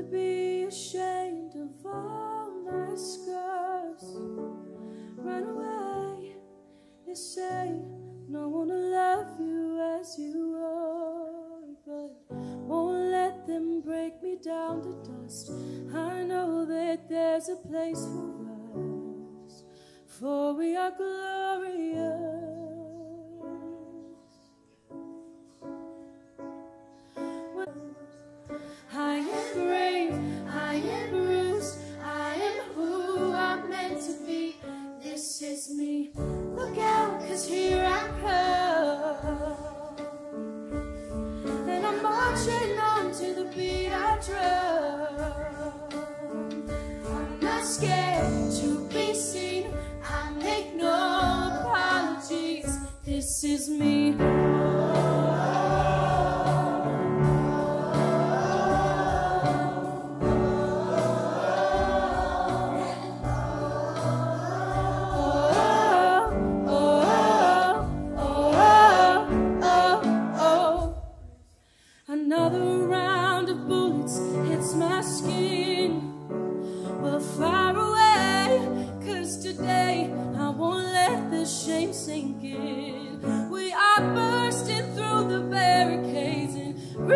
to be ashamed of all my scars. Run away, they say, no one will love you as you are, but won't let them break me down to dust. I know that there's a place for us, for we are glorious. I'm scared to be seen. I make no apologies. This is me. Another round of bullets hits my skin. Shame sink in. We are bursting through the barricades and